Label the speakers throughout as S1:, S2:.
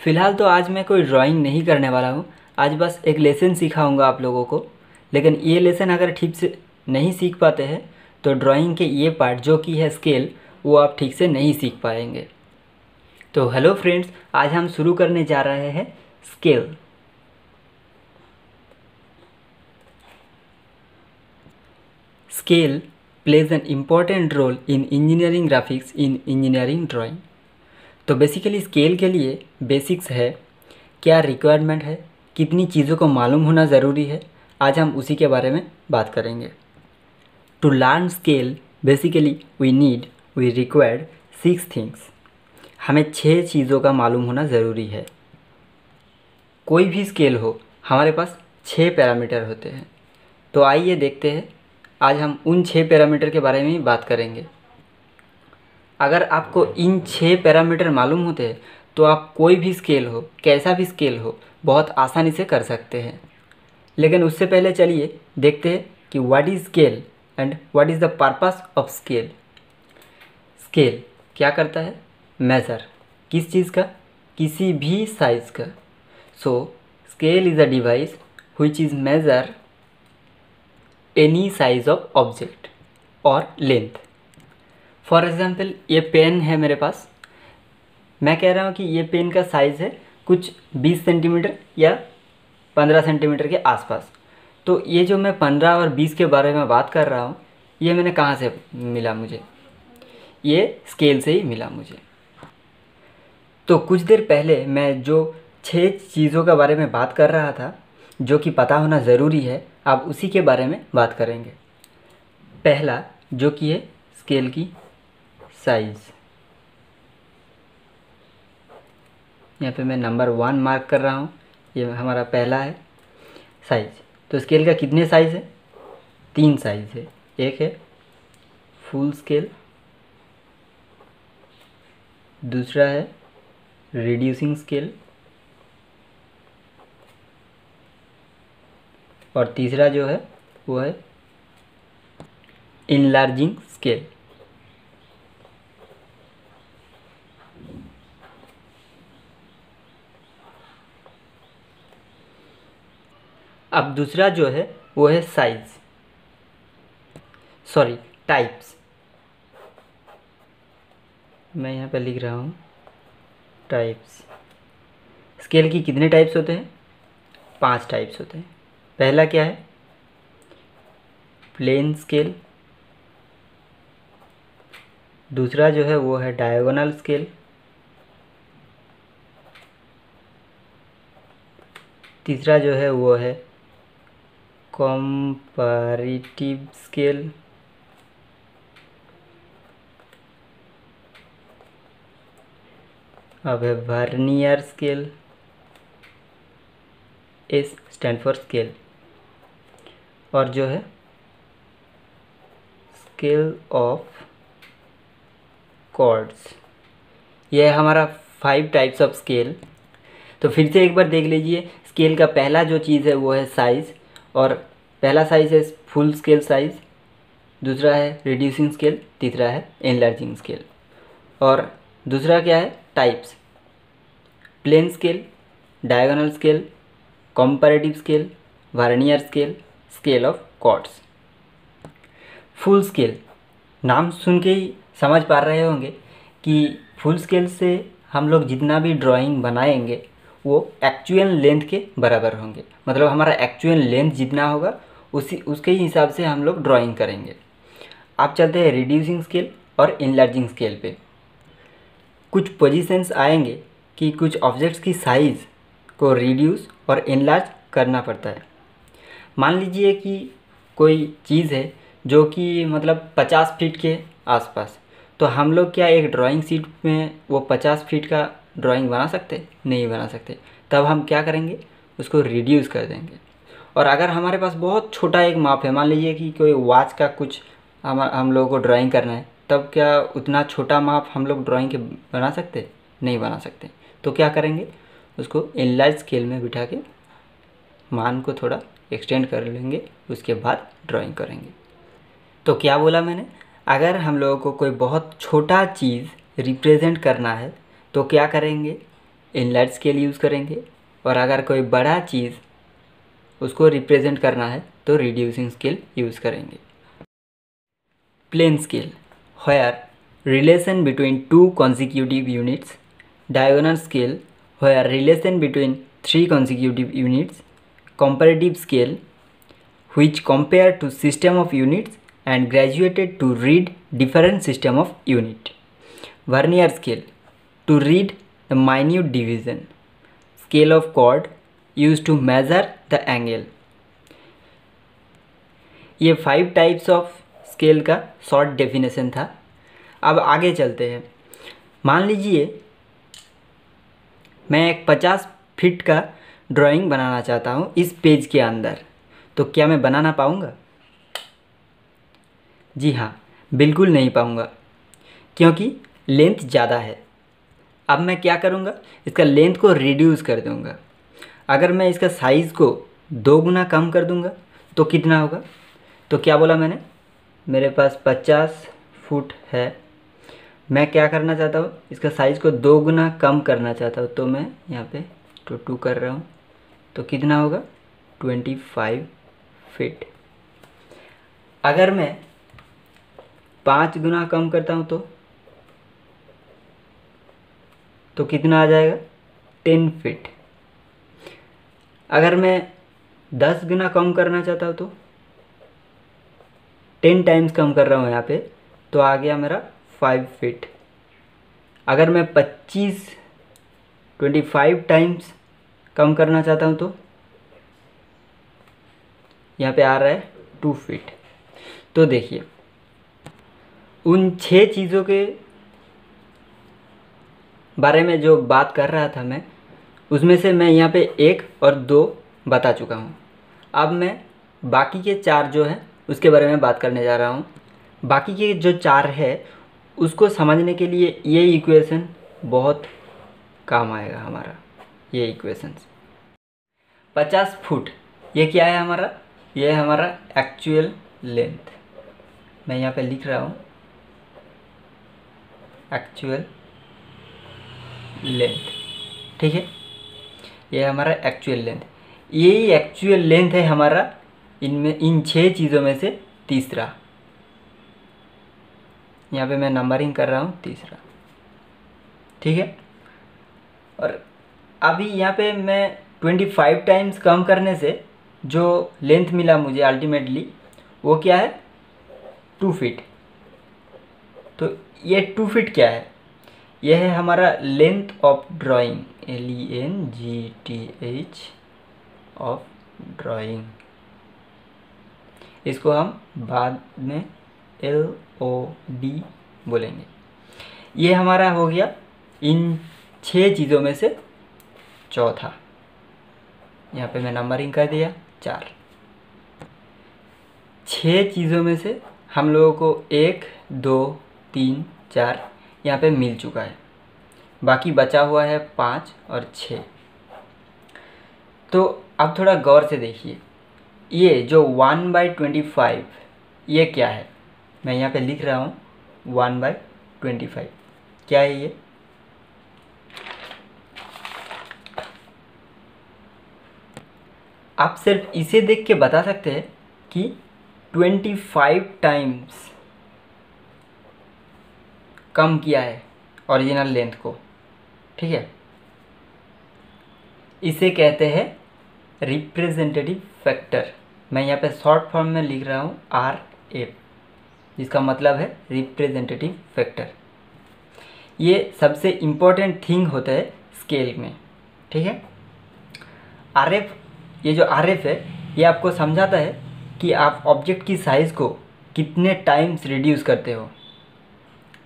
S1: फ़िलहाल तो आज मैं कोई ड्राइंग नहीं करने वाला हूँ। आज बस एक लेसन सिखाऊँगा आप लोगों को। लेकिन ये लेसन अगर ठीक से नहीं सीख पाते हैं तो ड्राइंग के ये पार्ट जो कि है स्केल वो आप ठीक से नहीं सीख पाएँगे। तो हेलो फ्रेंड्स आज हम शुरू करने जा रहे हैं scale scale plays an important role in engineering graphics in engineering drawing तो बेसिकली स्केल के लिए बेसिक्स है, क्या रिक्वायरमेंट है, कितनी चीज़ों को मालूम होना ज़रूरी है, आज हम उसी के बारे में बात करेंगे। To learn scale basically we need we required six things हमें छः चीज़ों का मालूम होना ज़रूरी है। कोई भी स्केल हो, हमारे पास छः पैरामीटर होते हैं। तो आइए देखते हैं, आज हम उन छः पैरामीटर के बारे में ही बात करेंगे। अगर आपको इन छः पैरामीटर मालूम होते हैं तो आप कोई भी स्केल हो, कैसा भी स्केल हो, बहुत आसानी से कर सकते हैं। लेकिन उससे पहले चलिए देखते हैं कि what is scale and what is the purpose of scale scale क्या करता है? मेज़र किस चीज़ का? किसी भी साइज़ का। So scale is a device which is measure any size of object और लेंथ फॉर एग्ज़ाम्पल ये पेन है मेरे पास। मैं कह रहा हूँ कि ये पेन का साइज़ है कुछ 20 सेंटीमीटर या 15 सेंटीमीटर के आसपास। तो ये जो मैं 15 और 20 के बारे में बात कर रहा हूँ, ये मैंने कहाँ से मिला मुझे? ये स्केल से ही मिला मुझे। तो कुछ देर पहले मैं जो छः चीज़ों के बारे में बात कर रहा था, जो कि पता होना ज़रूरी है, आप उसी के बारे में बात करेंगे। पहला, जो कि है स्केल की। साइज़ यहाँ पे मैं नंबर वन मार्क कर रहा हूँ। ये हमारा पहला है साइज़ तो स्केल का कितने साइज़ है? तीन साइज़ है। एक है फुल स्केल दूसरा है रिड्यूसिंग स्केल और तीसरा जो है वो है इनलार्जिंग स्केल अब दूसरा जो है, वो है साइज़ सॉरी टाइप्स मैं यहाँ पर लिख रहा हूँ टाइप्स स्केल की कितने टाइप्स होते हैं? पाँच टाइप्स होते हैं. पहला क्या है? प्लेन स्केल दूसरा जो है, वो है डायगोनल स्केल तीसरा जो है, वो है कंपैरेटिव स्केल अब है vernier scale S stand for scale और जो है स्केल ऑफ़ कॉर्ड्स यह है हमारा फाइव टाइप्स ऑफ़ स्केल तो फिर से एक बार देख लीजिए स्केल का पहला जो चीज़ है वो है साइज़ और पहला साइज़ है फुल स्केल साइज़ दूसरा है रिड्यूसिंग स्केल तीसरा है एनलार्जिंग स्केल और दूसरा क्या है? Types plain scale diagonal scale comparative scale vernier scale scale of chords full scale नाम सुन के ही समझ पा रहे होंगे कि फुल स्केल से हम लोग जितना भी ड्राइंग बनाएँगे वो एक्चुअल लेंथ के बराबर होंगे। मतलब हमारा एक्चुअल लेंथ जितना होगा, उसी, उसके ही हिसाब से हम लोग ड्राइंग करेंगे। आप चलते हैं रिड्यूसिंग स्केल और इनलार्जिंग स्केल पे। कुछ पोजीशंस आएँगे कि कुछ ऑब्जेक्ट्स की साइज़ को रिड्यूस और इनलार्ज करना पड़ता है। मान लीजिए कि कोई चीज़ है जो कि मतलब पचास फीट के आसपास तो हम लोग क्या एक ड्राइंग शीट में वो पचास फीट का ड्राइंग बना सकते, नहीं बना सकते। तब हम क्या करेंगे? उसको रिड्यूस कर देंगे। और अगर हमारे पास बहुत छोटा एक माप है, मान लीजिए कि कोई वॉच का कुछ हम हम लोगों को ड्राइंग करना है, तब क्या उतना छोटा माप हम लोग ड्राइंग के बना सकते? नहीं बना सकते। तो क्या करेंगे? उसको इनलार्ज स्केल में बिठा के मान को थोड़ा एक्सटेंड कर लेंगे, उसके बाद ड्राइंग करेंगे। तो क्या बोला मैंने? अगर हम लोगों को कोई बहुत छोटा चीज़ रिप्रेजेंट करना है तो क्या करेंगे? इन लाइट्स के लिए यूज़ करेंगे। और अगर कोई बड़ा चीज़ उसको रिप्रेजेंट करना है तो रिड्यूसिंग स्केल यूज़ करेंगे। Plain scale here relation between two consecutive units diagonal scale here relation between three consecutive units comparative scale which compare two system of units and graduated to read different system of unit vernier scale to read the minute division. Scale of chord used to measure the angle. ये five types of scale का short definition था। अब आगे चलते हैं। मान लीजिए, मैं एक पचास फीट का ड्राइंग बनाना चाहता हूँ इस पेज के अंदर। तो क्या मैं बनाना पाऊँगा? जी हाँ बिल्कुल नहीं पाऊँगा, क्योंकि लेंथ ज़्यादा है। अब मैं क्या करूँगा? इसका लेंथ को रिड्यूस कर दूँगा। अगर मैं इसका साइज़ को दो गुना कम कर दूँगा तो कितना होगा? तो क्या बोला मैंने? मेरे पास पचास फुट है। मैं क्या करना चाहता हूँ? इसका साइज़ को दो गुना कम करना चाहता हूँ। तो मैं यहाँ पे टू टू कर रहा हूँ। तो कितना होगा? ट्वेंटी फाइव फिट अगर मैं पाँच गुना कम करता हूँ तो? तो कितना आ जाएगा? Ten feet. अगर मैं दस गुना कम करना चाहता हूँ तो? टेन टाइम्स कम कर रहा हूँ यहाँ पे तो आ गया मेरा फाइव फिट अगर मैं पच्चीस ट्वेंटी फाइव टाइम्स कम करना चाहता हूँ तो? यहाँ पे आ रहा है टू फिट तो देखिए, उन छः चीज़ों के बारे में जो बात कर रहा था मैं, उसमें से मैं यहाँ पे एक और दो बता चुका हूँ। अब मैं बाकी के चार जो हैं, उसके बारे में बात करने जा रहा हूँ। बाकी के जो चार है, उसको समझने के लिए ये इक्वेशन बहुत काम आएगा हमारा, ये इक्वेशंस पचास फुट, ये क्या है हमारा? ये है हमारा एक्चुअल लेंथ मैं यहाँ पे लिख रहा हूँ एक्चुअल लेंथ ठीक है? ये हमारा एक्चुअल लेंथ यही एक्चुअल लेंथ है हमारा इनमें, इन छः चीज़ों में से तीसरा। यहाँ पे मैं नंबरिंग कर रहा हूँ, तीसरा। ठीक है? और अभी यहाँ पे मैं ट्वेंटी फाइव टाइम्स कम करने से जो लेंथ मिला मुझे अल्टीमेटली वो क्या है? टू फीट तो ये टू फीट क्या है? यह है हमारा length of drawing L E N G T H of drawing इसको हम बाद में एल ओ डी बोलेंगे। ये हमारा हो गया इन छः चीज़ों में से चौथा। यहाँ पे मैं नंबरिंग कर दिया, चार। छः चीज़ों में से हम लोगों को एक, दो, तीन, चार यहाँ पे मिल चुका है। बाकी बचा हुआ है पाँच और छः। तो अब थोड़ा गौर से देखिए। ये जो वन बाई ट्वेंटी फाइव, ये क्या है? मैं यहाँ पे लिख रहा हूँ वन बाई ट्वेंटी फाइव। क्या है ये? आप सिर्फ़ इसे देख के बता सकते हैं कि ट्वेंटी फाइव टाइम्स कम किया है ओरिजिनल लेंथ को, ठीक है? इसे कहते हैं रिप्रेजेंटेटिव फैक्टर मैं यहाँ पे शॉर्ट फॉर्म में लिख रहा हूँ आर एफ़ जिसका मतलब है रिप्रेजेंटेटिव फैक्टर ये सबसे इम्पोर्टेंट थिंग होता है स्केल में, ठीक है? आर एफ़ ये जो आर एफ़ है, ये आपको समझाता है कि आप ऑब्जेक्ट की साइज़ को कितने टाइम्स रिड्यूस करते हो।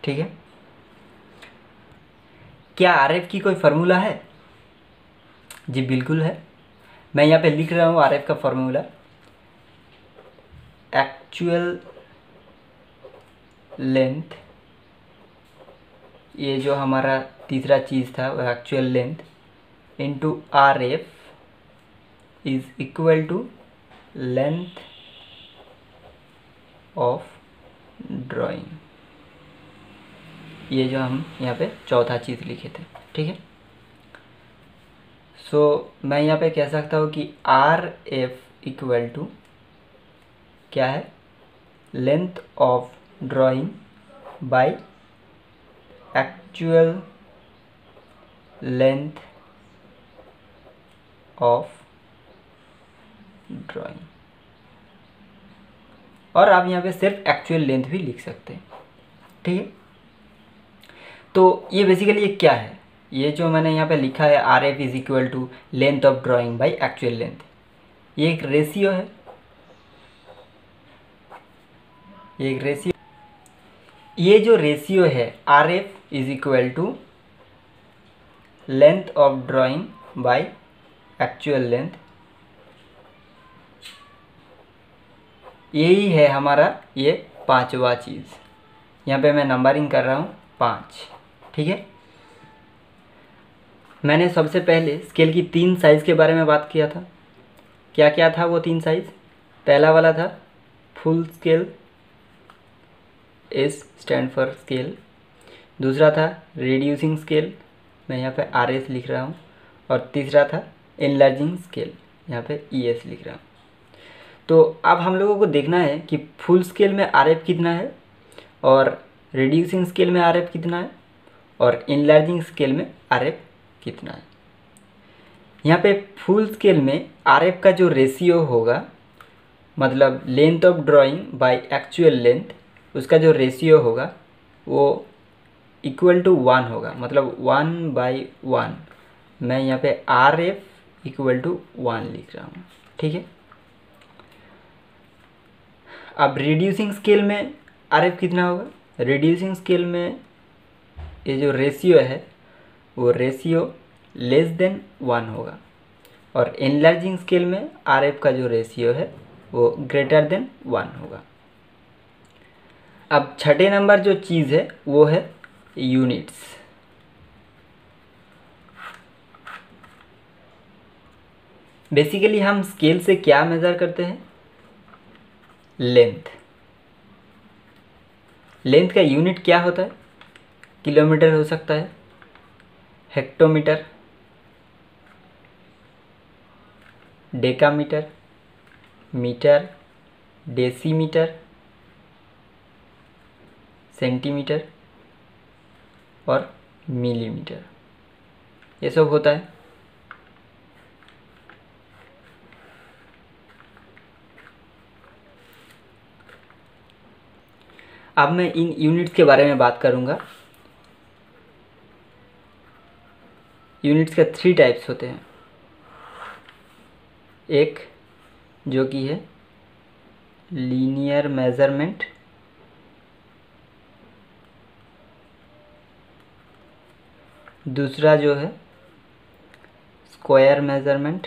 S1: ठीक है? क्या आर एफ़ की कोई फार्मूला है? जी, बिल्कुल है। मैं यहाँ पे लिख रहा हूँ आर एफ़ का फार्मूला एक्चुअल लेंथ ये जो हमारा तीसरा चीज़ था वो actual length into R F is equal to length of drawing ये जो हम यहाँ पे चौथा चीज़ लिखे थे, ठीक है? सो मैं यहाँ पे कह सकता हूँ कि आर एफ़ इक्वल टू क्या है? Length of drawing by actual length of drawing और आप यहाँ पे सिर्फ़ एक्चुअल लेंथ भी लिख सकते हैं, ठीक है? तो ये बेसिकली ये क्या है? ये जो मैंने यहाँ पे लिखा है R F is equal to length of drawing by actual length ये एक रेशियो है। ये एक रेशियो ये जो रेशियो है R F is equal to length of drawing by actual length यही है हमारा ये पांचवा चीज़। यहाँ पे मैं नंबरिंग कर रहा हूँ, पाँच। ठीक है? मैंने सबसे पहले स्केल की तीन साइज़ के बारे में बात किया था। क्या क्या था वो तीन साइज़ पहला वाला था full scale S stand for scale दूसरा था रिड्यूसिंग स्केल मैं यहाँ पे आर एस लिख रहा हूँ। और तीसरा था इनलार्जिंग स्केल यहाँ पे ई एस लिख रहा हूँ। तो अब हम लोगों को देखना है कि फुल स्केल में आर एफ़ कितना है और रिड्यूसिंग स्केल में आर एफ़ कितना है। और इनलार्जिंग स्केल में आर एफ़ कितना है? यहाँ पे फुल स्केल में आर एफ़ का जो रेशियो होगा मतलब length of drawing by actual length उसका जो रेशियो होगा, वो इक्वल टू वन होगा। मतलब वन बाई वन मैं यहाँ पे R F equal to one लिख रहा हूँ। ठीक है? अब रिड्यूसिंग स्केल में आर एफ़ कितना होगा? रिड्यूसिंग स्केल में ये जो रेशियो है, वो रेशियो लेस देन वन होगा। और एनलार्जिंग स्केल में आर एफ़ का जो रेशियो है, वो ग्रेटर देन वन होगा। अब छठे नंबर जो चीज़ है, वो है यूनिट्स बेसिकली हम स्केल से क्या मेज़र करते हैं? लेंथ लेंथ का यूनिट क्या होता है? किलोमीटर हो सकता है hectometre decametre metre decimetre centimetre और मिलीमीटर ये सब होता है। अब मैं इन यूनिट्स के बारे में बात करूँगा। यूनिट्स के थ्री टाइप्स होते हैं। एक, जो कि है लीनियर मेज़रमेंट दूसरा जो है स्क्वायर मेज़रमेंट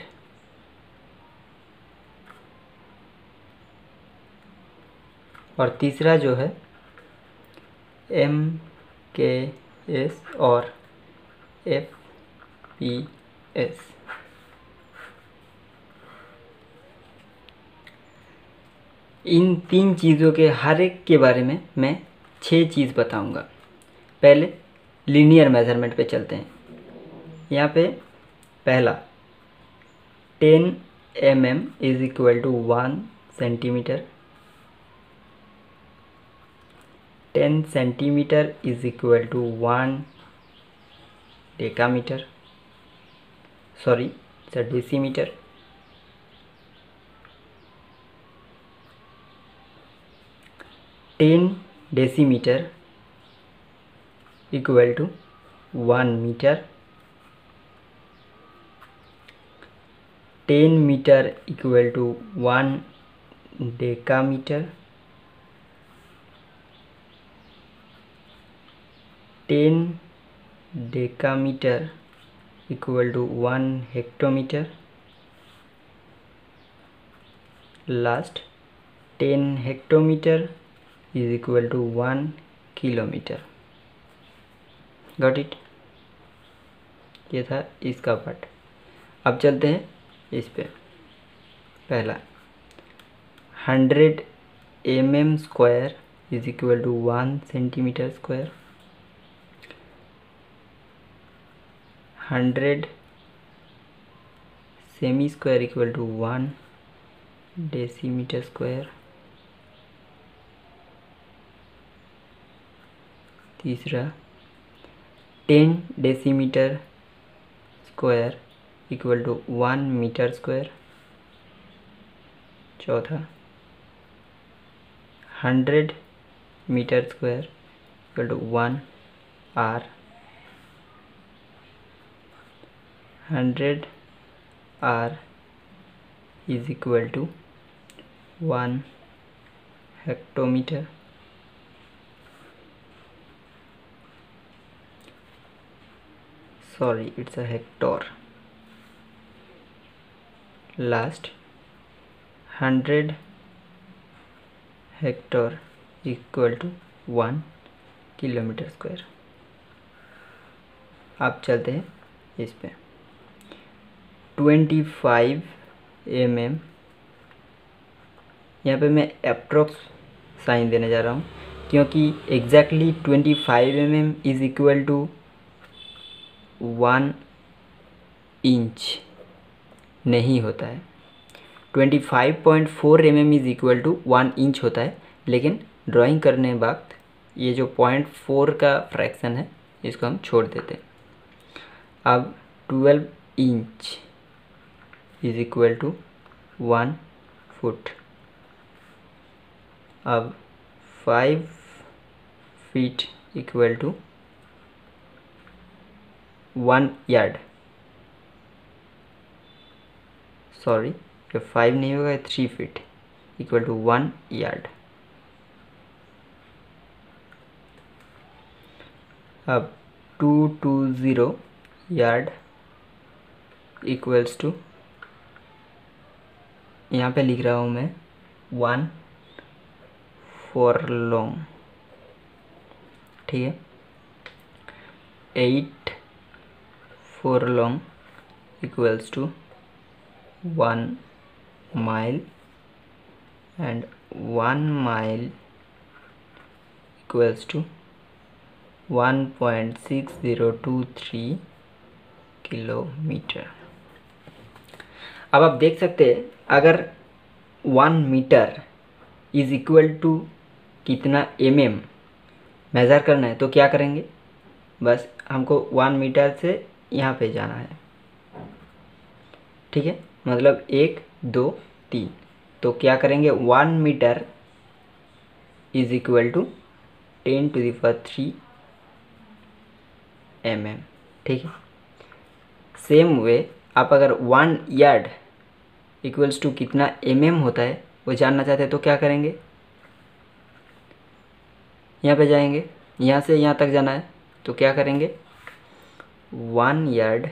S1: और तीसरा जो है एम के एस और एफ़ पी एस इन तीन चीज़ों के हर एक के बारे में मैं छः चीज़ बताऊँगा। पहले लीनियर मेज़रमेंट पे चलते हैं। यहाँ पे पहला, ten M M is equal to one centimetre. Ten centimetre is equal to one decametre. Sorry sir decimetre ten decimetre equal to one metre ten metre equal to one decametre ten decametre equal to one hectometre last ten hectometre is equal to one kilometre got it ये था इसका part अब चलते हैं इस पे. पहला hundred M M square is equal to one centimetre square hundred cm square equal to one decimetre square तीसरा ten decimetre square equal to one metre square चौथा hundred metre square equal to one are hundred are is equal to one hectometre. Sorry, it's a hector last 100 hector equal to 1 kilometre square आप चलते हैं इस पे 25 M M यहाँ पर मैं approx sign देने जा रहा हूँ, क्योंकि exactly 25 M M is equal to one inch नहीं होता है। Twenty five point four M M is equal to one inch होता है, लेकिन ड्राइंग करने वक्त ये जो पॉइंट फोर का फ्रैक्शन है, इसको हम छोड़ देते हैं। अब twelve inch is equal to one foot अब five feet equal to one yard sorry ये फाइव नहीं होगा three feet equal to one yard अब two two zero yard equals to यहाँ पे लिख रहा हूँ मैं। वन फोर लॉन्ग ठीक है? Eight furlong equals to one mile and one mile equals to one point six zero two three kilometre अब आप देख सकते हैं, अगर one metre is equal to कितना एम एम मेज़र करना है तो क्या करेंगे? बस हमको वन मीटर से यहाँ पे जाना है। ठीक है? मतलब एक, दो, तीन। तो क्या करेंगे? One metre is equal to ten to the power three M M ठीक है? सेम वे आप अगर वन यार्ड इक्वल्स टू कितना एम mm होता है, वो जानना चाहते हैं तो क्या करेंगे? यहाँ पे जाएँगे, यहाँ से यहाँ तक जाना है तो क्या करेंगे? वन यार्ड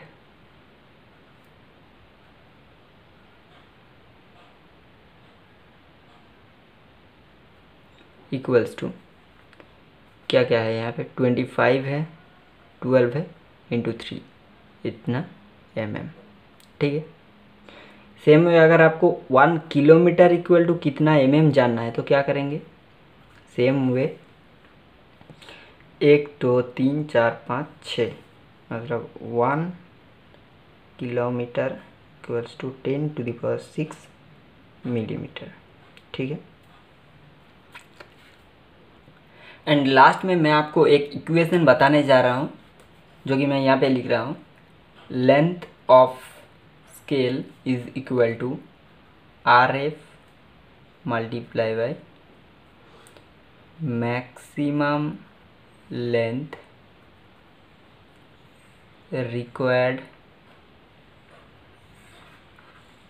S1: इक्वल्स टू क्या क्या है यहाँ पे? ट्वेंटी फाइव है ट्वेल्व है इंटू थ्री इतना एम एम ठीक है? सेम वे अगर आपको वन किलोमीटर इक्वल टू कितना एम एम जानना है तो क्या करेंगे? सेम वे एक, दो, तीन, चार, पाँच छः मतलब one kilometre equals to ten to the power six millimetre ठीक है? एंड लास्ट में मैं आपको एक इक्वेशन बताने जा रहा हूँ, जो कि मैं यहाँ पे लिख रहा हूँ। Length of is equal to R F multiply by maximum length required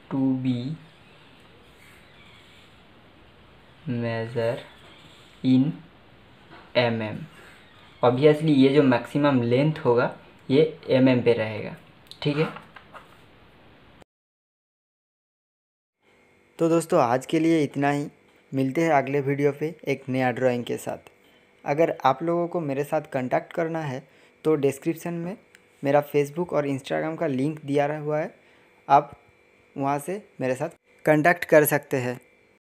S1: to be measure in mm. Obviously ये जो मैक्सिमम लेंथ होगा, ये एम mm पे रहेगा। ठीक है?
S2: तो दोस्तों, आज के लिए इतना ही। मिलते हैं अगले वीडियो पे एक नया ड्राइंग के साथ। अगर आप लोगों को मेरे साथ कांटेक्ट करना है तो डिस्क्रिप्शन में मेरा फेसबुक और इंस्टाग्राम का लिंक दिया हुआ है। आप वहाँ से मेरे साथ कांटेक्ट कर सकते हैं।